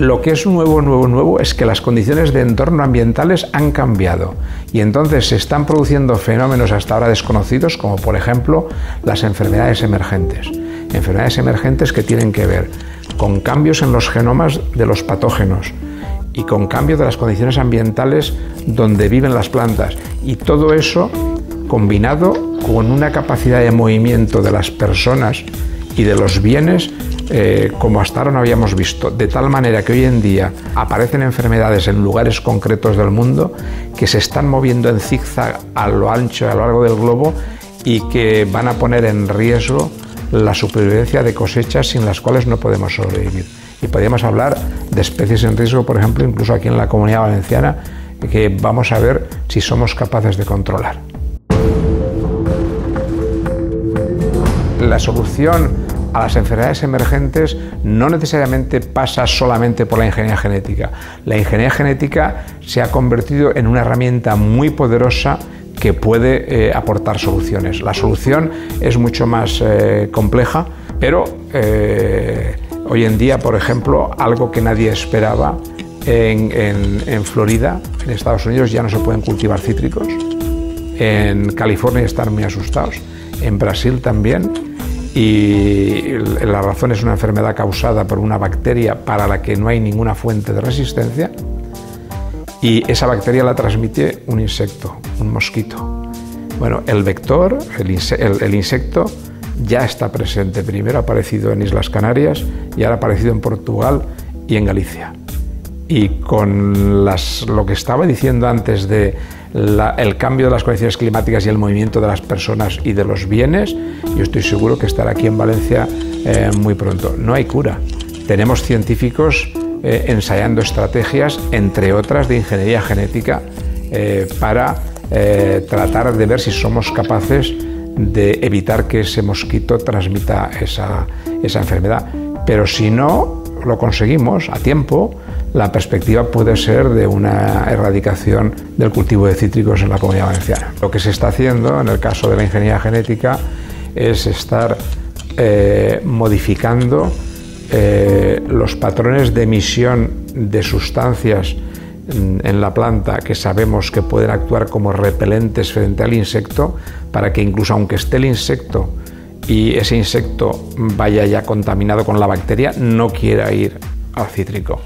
Lo que es nuevo, nuevo, nuevo es que las condiciones de entorno ambientales han cambiado y entonces se están produciendo fenómenos hasta ahora desconocidos como por ejemplo las enfermedades emergentes. Enfermedades emergentes que tienen que ver con cambios en los genomas de los patógenos y con cambios de las condiciones ambientales donde viven las plantas. Y todo eso combinado con una capacidad de movimiento de las personas y de los bienes eh, como hasta ahora no habíamos visto, de tal manera que hoy en día aparecen enfermedades en lugares concretos del mundo que se están moviendo en zigzag a lo ancho y a lo largo del globo y que van a poner en riesgo la supervivencia de cosechas sin las cuales no podemos sobrevivir. Y podríamos hablar de especies en riesgo, por ejemplo, incluso aquí en la comunidad valenciana, que vamos a ver si somos capaces de controlar. La solución a las enfermedades emergentes no necesariamente pasa solamente por la ingeniería genética. La ingeniería genética se ha convertido en una herramienta muy poderosa que puede eh, aportar soluciones. La solución es mucho más eh, compleja, pero eh, hoy en día, por ejemplo, algo que nadie esperaba, en, en Florida, en Estados Unidos, ya no se pueden cultivar cítricos. En California están muy asustados. En Brasil también y la razón es una enfermedad causada por una bacteria para la que no hay ninguna fuente de resistencia y esa bacteria la transmite un insecto, un mosquito. Bueno, el vector, el, insecto, ya está presente. Primero ha aparecido en Islas Canarias y ahora ha aparecido en Portugal y en Galicia. Y con lo que estaba diciendo antes de el cambio de las condiciones climáticas y el movimiento de las personas y de los bienes, yo estoy seguro que estará aquí en Valencia eh, muy pronto. No hay cura. Tenemos científicos eh, ensayando estrategias, entre otras, de ingeniería genética eh, para tratar de ver si somos capaces de evitar que ese mosquito transmita esa, enfermedad. Pero si no lo conseguimos a tiempo, la perspectiva puede ser de una erradicación del cultivo de cítricos en la comunidad valenciana. Lo que se está haciendo en el caso de la ingeniería genética es estar eh, modificando eh, los patrones de emisión de sustancias en la planta que sabemos que pueden actuar como repelentes frente al insecto para que incluso aunque esté el insecto y ese insecto vaya ya contaminado con la bacteria, no quiera ir al cítrico.